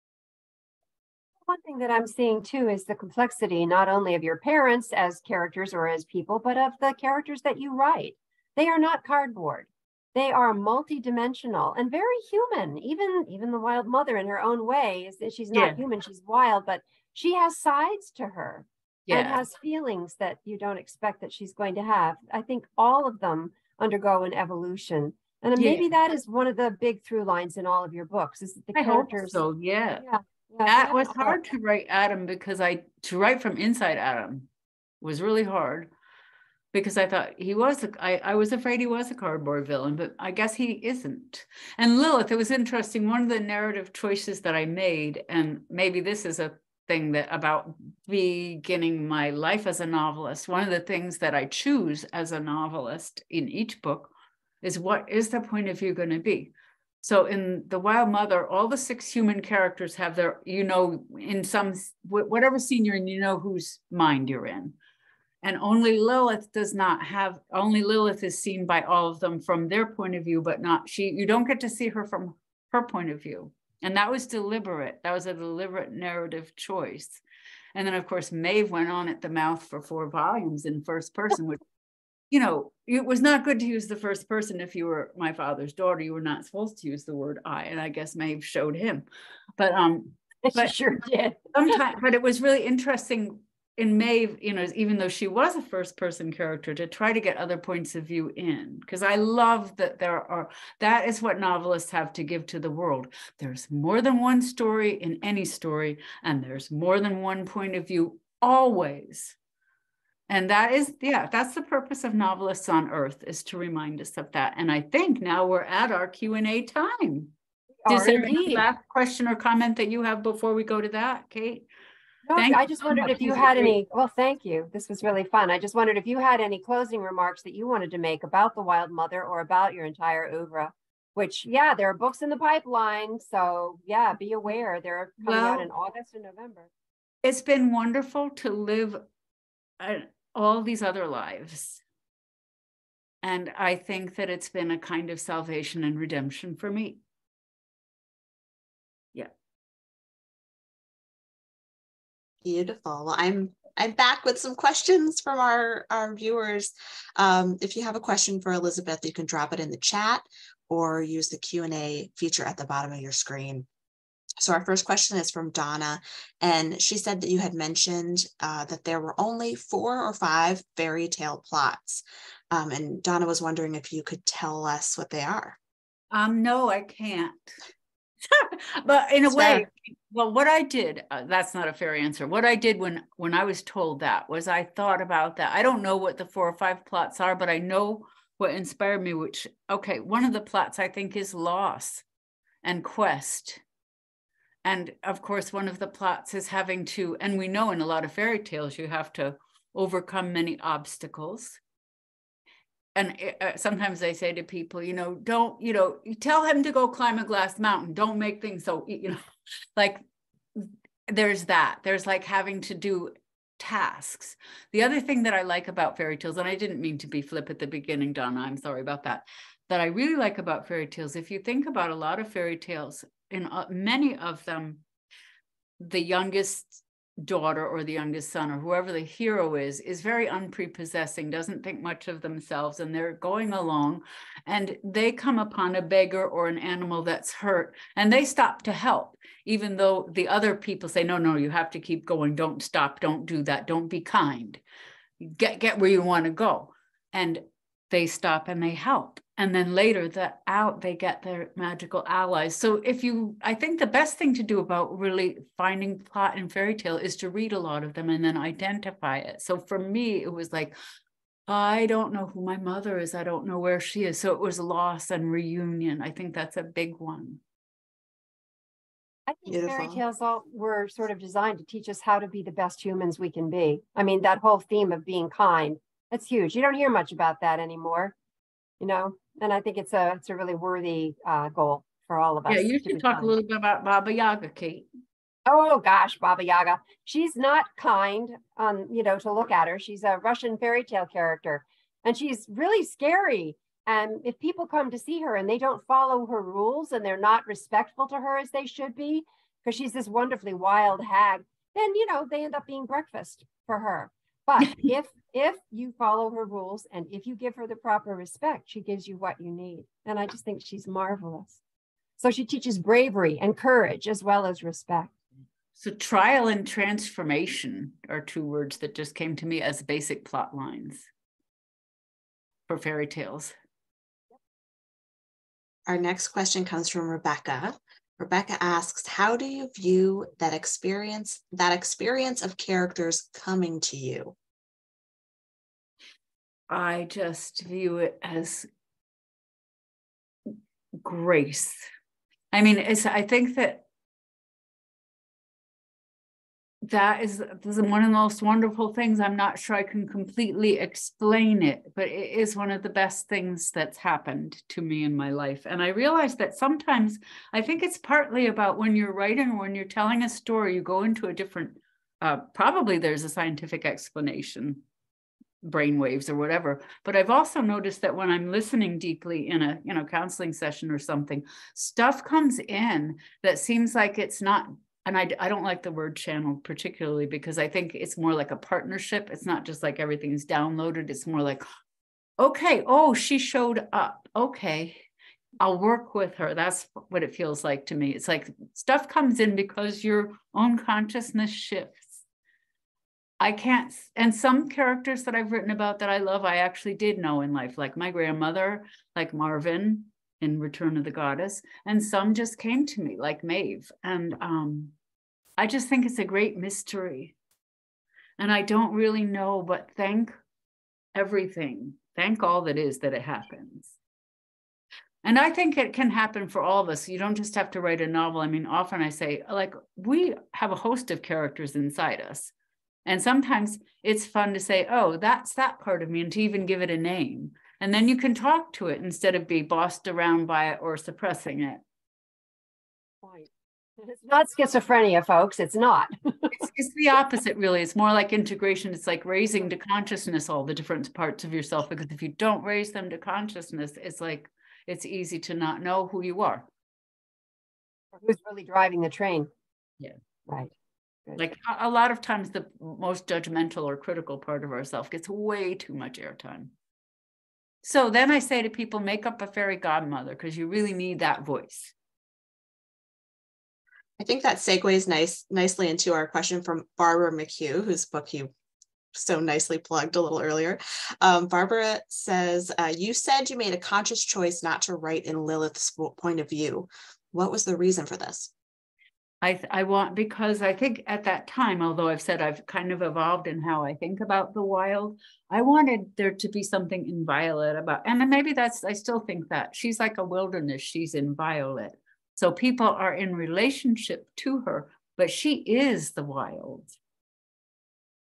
one thing that I'm seeing too is the complexity not only of your parents as characters or as people, but of the characters that you write. They are not cardboard. They are multidimensional and very human. Even even the wild mother in her own way is that she's not yeah. human, she's wild, but she has sides to her yeah. and has feelings that you don't expect that she's going to have. I think all of them undergo an evolution. And maybe yeah. that is one of the big through lines in all of your books is that the I characters. so yeah. yeah that was hard to write Adam because I to write from inside Adam was really hard because I thought he was a, I, I was afraid he was a cardboard villain, but I guess he isn't. And Lilith, it was interesting. One of the narrative choices that I made, and maybe this is a thing that about beginning my life as a novelist, one of the things that I choose as a novelist in each book is what is the point of view going to be? So in the Wild Mother, all the six human characters have their, you know, in some whatever scene you're in, you know whose mind you're in. And only Lilith does not have, only Lilith is seen by all of them from their point of view, but not she, you don't get to see her from her point of view. And that was deliberate. That was a deliberate narrative choice. And then, of course, Maeve went on at the mouth for four volumes in first person, which you know, it was not good to use the first person if you were my father's daughter. You were not supposed to use the word I, and I guess Maeve showed him. But um, but sure did. sometimes, but it was really interesting in Maeve, you know, even though she was a first person character, to try to get other points of view in. Because I love that there are, that is what novelists have to give to the world. There's more than one story in any story, and there's more than one point of view always and that is yeah that's the purpose of novelists on earth is to remind us of that and i think now we're at our q&a time is there any last question or comment that you have before we go to that Cait no, thank I just wondered if you had any. Well, thank you. This was really fun. I just wondered if you had any closing remarks that you wanted to make about the Wild Mother or about your entire oeuvre. Which, yeah, there are books in the pipeline. So, yeah, be aware they're coming well, out in August and November. It's been wonderful to live all these other lives. And I think that it's been a kind of salvation and redemption for me. Yeah. Beautiful. Well, I'm I'm back with some questions from our, our viewers. Um, if you have a question for Elizabeth, you can drop it in the chat or use the Q&A feature at the bottom of your screen. So our first question is from Donna, and she said that you had mentioned uh, that there were only four or five fairy tale plots. Um, and Donna was wondering if you could tell us what they are. Um, no, I can't. but in a way, well, what I did, uh, that's not a fair answer. What I did when when I was told that was I thought about that. I don't know what the four or five plots are, but I know what inspired me, which okay, one of the plots I think is loss and quest and of course, one of the plots is having to, and we know in a lot of fairy tales, you have to overcome many obstacles. And uh, sometimes I say to people, you know, don't, you know, tell him to go climb a glass mountain. Don't make things so, you know, like there's that. There's like having to do tasks. The other thing that I like about fairy tales, and I didn't mean to be flip at the beginning, Donna, I'm sorry about that, that I really like about fairy tales, if you think about a lot of fairy tales, in uh, many of them, the youngest daughter or the youngest son or whoever the hero is is very unprepossessing doesn't think much of themselves and they're going along and they come upon a beggar or an animal that's hurt and they stop to help even though the other people say no no you have to keep going. Don't stop. Don't do that. Don't be kind. Get get where you want to go. And they stop and they help and then later the out they get their magical allies so if you i think the best thing to do about really finding plot in fairy tale is to read a lot of them and then identify it so for me it was like i don't know who my mother is i don't know where she is so it was loss and reunion i think that's a big one I think Beautiful. fairy tales all were sort of designed to teach us how to be the best humans we can be. I mean, that whole theme of being kind, that's huge. You don't hear much about that anymore, you know? And I think it's a it's a really worthy uh, goal for all of us. Yeah, you should talk a little bit about Baba Yaga, Cait. Oh gosh, Baba Yaga. She's not kind on, you know, to look at her. She's a Russian fairy tale character and she's really scary. And if people come to see her and they don't follow her rules and they're not respectful to her as they should be, because she's this wonderfully wild hag, then, you know, they end up being breakfast for her. But if if you follow her rules and if you give her the proper respect, she gives you what you need. And I just think she's marvelous. So she teaches bravery and courage as well as respect. So trial and transformation are two words that just came to me as basic plot lines for fairy tales. Our next question comes from Rebecca. Rebecca asks, how do you view that experience, that experience of characters coming to you? I just view it as grace. I mean, it's, I think that that is, is one of the most wonderful things. I'm not sure I can completely explain it, but it is one of the best things that's happened to me in my life. And I realize that sometimes I think it's partly about when you're writing or when you're telling a story, you go into a different, uh, probably there's a scientific explanation brain waves or whatever but i've also noticed that when i'm listening deeply in a you know counseling session or something stuff comes in that seems like it's not and I, I don't like the word channel particularly because I think it's more like a partnership. It's not just like everything's downloaded. It's more like, okay, oh, she showed up. Okay, I'll work with her. That's what it feels like to me. It's like stuff comes in because your own consciousness shifts. I can't, and some characters that I've written about that I love, I actually did know in life, like my grandmother, like Marvin, in Return of the Goddess, and some just came to me like Maeve. And um, I just think it's a great mystery. And I don't really know, but thank everything, thank all that is that it happens. And I think it can happen for all of us. You don't just have to write a novel. I mean, often I say, like, we have a host of characters inside us. And sometimes it's fun to say, oh, that's that part of me, and to even give it a name. And then you can talk to it instead of be bossed around by it or suppressing it. Right. It's not schizophrenia, folks. It's not. it's, it's, the opposite, really. It's more like integration. It's like raising to consciousness all the different parts of yourself. Because if you don't raise them to consciousness, it's like it's easy to not know who you are. Or Who's really driving the train? Yeah. Right. Good. Like a lot of times, the most judgmental or critical part of ourself gets way too much airtime. So then I say to people, make up a fairy godmother because you really need that voice. I think that segues nice nicely into our question from Barbara McHugh, whose book you so nicely plugged a little earlier. Um, Barbara says, uh, You said you made a conscious choice not to write in Lilith's point of view. What was the reason for this? I, I want because I think at that time, although I've said I've kind of evolved in how I think about the wild, I wanted there to be something inviolate about, and maybe that's I still think that she's like a wilderness, she's inviolate. So people are in relationship to her, but she is the wild.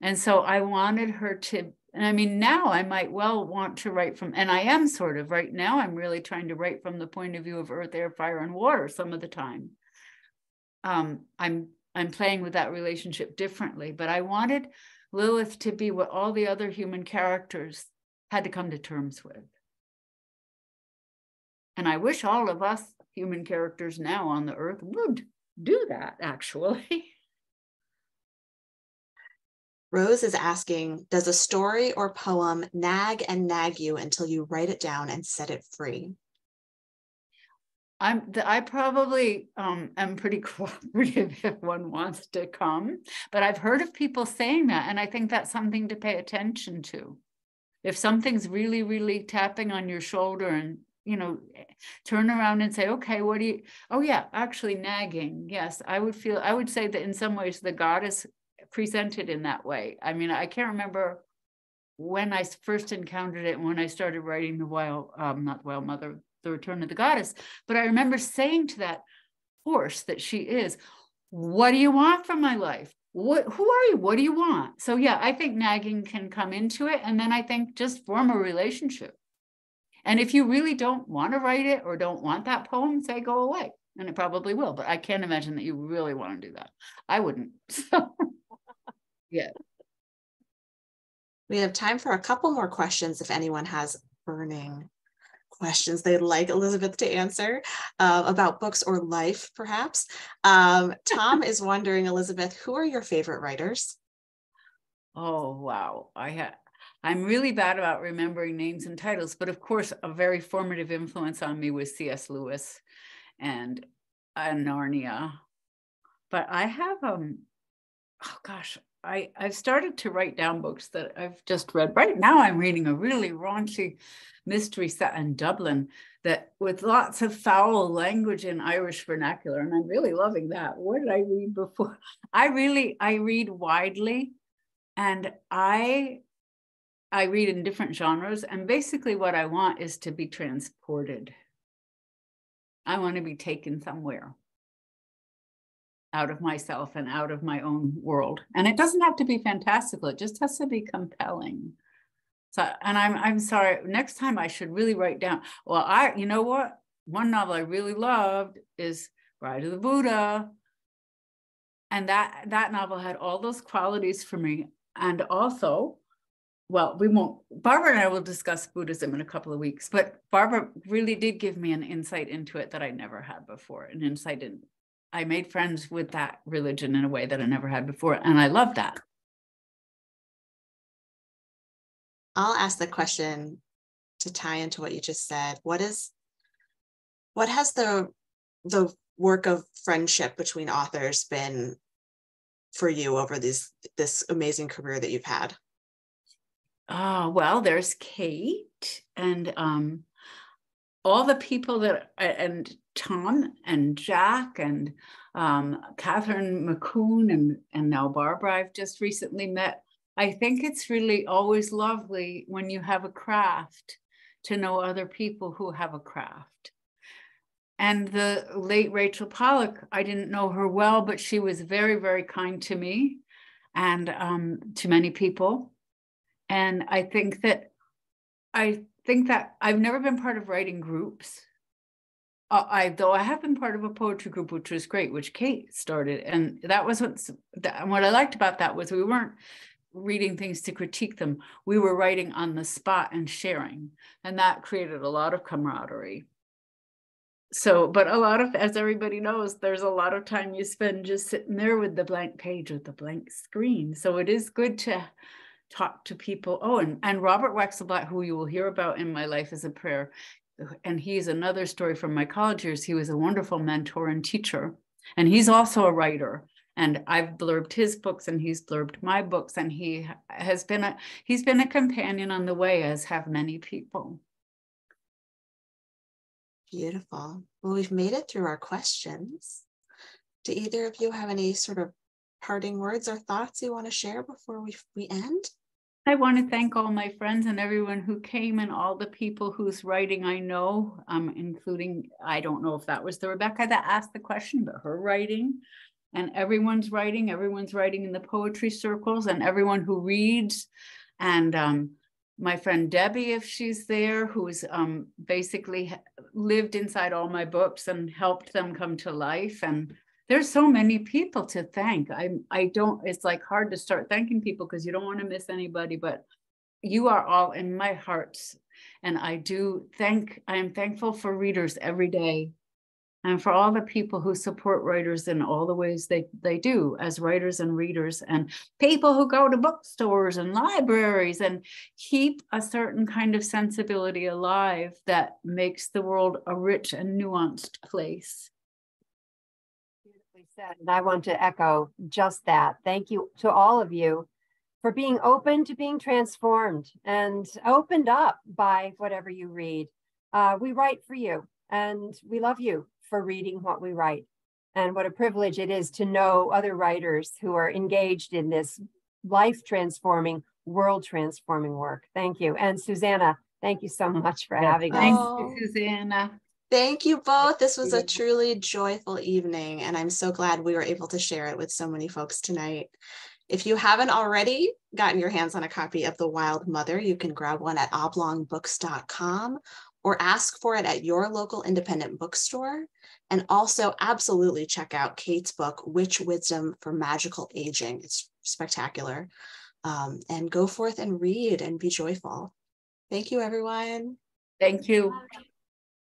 And so I wanted her to, and I mean, now I might well want to write from, and I am sort of right now, I'm really trying to write from the point of view of earth, air, fire, and water some of the time. Um, I'm I'm playing with that relationship differently, but I wanted Lilith to be what all the other human characters had to come to terms with. And I wish all of us human characters now on the earth would do that, actually. Rose is asking Does a story or poem nag and nag you until you write it down and set it free? I'm I probably um, am pretty cooperative if one wants to come, but I've heard of people saying that, and I think that's something to pay attention to. If something's really, really tapping on your shoulder and you know, turn around and say, okay, what do you, oh yeah, actually nagging. Yes, I would feel, I would say that in some ways the goddess presented in that way. I mean, I can't remember when I first encountered it when I started writing the wild, um, not wild mother, the return of the goddess, but I remember saying to that horse that she is, what do you want from my life? What, who are you? What do you want? So yeah, I think nagging can come into it. And then I think just form a relationship and if you really don't want to write it or don't want that poem, say go away. And it probably will, but I can't imagine that you really want to do that. I wouldn't. So yeah. We have time for a couple more questions if anyone has burning questions they'd like Elizabeth to answer uh, about books or life, perhaps. Um, Tom is wondering, Elizabeth, who are your favorite writers? Oh, wow. I had I'm really bad about remembering names and titles, but of course, a very formative influence on me was C.S. Lewis and uh, Narnia. But I have, um, oh gosh, I, I've started to write down books that I've just read. Right now, I'm reading a really raunchy mystery set in Dublin that with lots of foul language in Irish vernacular, and I'm really loving that. What did I read before? I really I read widely, and I I read in different genres, and basically what I want is to be transported. I want to be taken somewhere out of myself and out of my own world. And it doesn't have to be fantastical, it just has to be compelling. So, and I'm I'm sorry, next time I should really write down. Well, I you know what? One novel I really loved is Bride of the Buddha. And that that novel had all those qualities for me. And also well, we won't, Barbara and I will discuss Buddhism in a couple of weeks, but Barbara really did give me an insight into it that I never had before, an insight in, I made friends with that religion in a way that I never had before. And I love that. I'll ask the question to tie into what you just said. What is, what has the, the work of friendship between authors been for you over these, this amazing career that you've had? Oh, well, there's Cait and um, all the people that, and Tom and Jack and um, Catherine McCoon and, and now Barbara, I've just recently met. I think it's really always lovely when you have a craft to know other people who have a craft. And the late Rachel Pollack, I didn't know her well, but she was very, very kind to me and um, to many people. And I think that I think that I've never been part of writing groups. Uh, I though I have been part of a poetry group, which was great, which Cait started, and that was what's that, what I liked about that was we weren't reading things to critique them. We were writing on the spot and sharing, and that created a lot of camaraderie. So, but a lot of, as everybody knows, there's a lot of time you spend just sitting there with the blank page with the blank screen. So it is good to talk to people. Oh, and, and Robert Wexelblatt, who you will hear about in My Life as a Prayer, and he's another story from my college years. He was a wonderful mentor and teacher. And he's also a writer. And I've blurbed his books and he's blurbed my books. And he has been a he's been a companion on the way, as have many people. Beautiful. Well, we've made it through our questions. Do either of you have any sort of parting words or thoughts you want to share before we, we end? I want to thank all my friends and everyone who came and all the people whose writing I know, um, including, I don't know if that was the Rebecca that asked the question, but her writing and everyone's writing, everyone's writing in the poetry circles and everyone who reads. And um, my friend Debbie, if she's there, who's um, basically lived inside all my books and helped them come to life. And there's so many people to thank. I I don't. It's like hard to start thanking people because you don't want to miss anybody. But you are all in my heart, and I do thank. I am thankful for readers every day, and for all the people who support writers in all the ways they they do as writers and readers, and people who go to bookstores and libraries and keep a certain kind of sensibility alive that makes the world a rich and nuanced place said. And I want to echo just that. Thank you to all of you for being open to being transformed and opened up by whatever you read. Uh, we write for you, and we love you for reading what we write. And what a privilege it is to know other writers who are engaged in this life transforming, world transforming work. Thank you. And Suzanna, thank you so much for having us. Thanks, Suzanna. Thank you both. This was a truly joyful evening, and I'm so glad we were able to share it with so many folks tonight. If you haven't already gotten your hands on a copy of The Wild Mother, you can grab one at oblongbooks.com or ask for it at your local independent bookstore. And also, absolutely check out Cait's book, Witch Wisdom for Magical Aging. It's spectacular. Um, and go forth and read and be joyful. Thank you, everyone. Thank you.